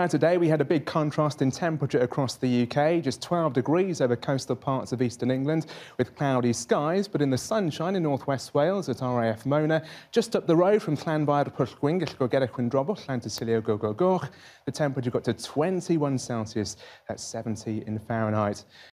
Now, today we had a big contrast in temperature across the UK, just 12 degrees over coastal parts of eastern England with cloudy skies, but in the sunshine in northwest Wales at RAF Mona, just up the road from Llanfairpwllgwyngyllgogerychwyrndrobwllllantysiliogogogoch, the temperature got to 21 Celsius, that's 70 in Fahrenheit.